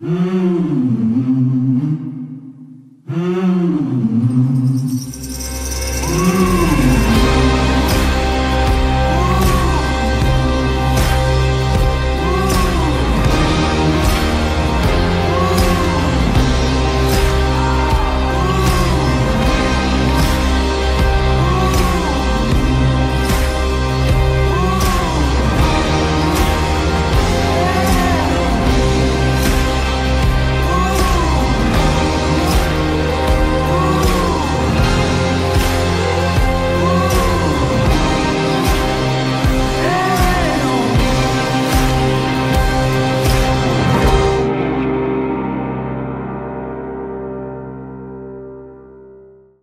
Mm-hmm. Mmm.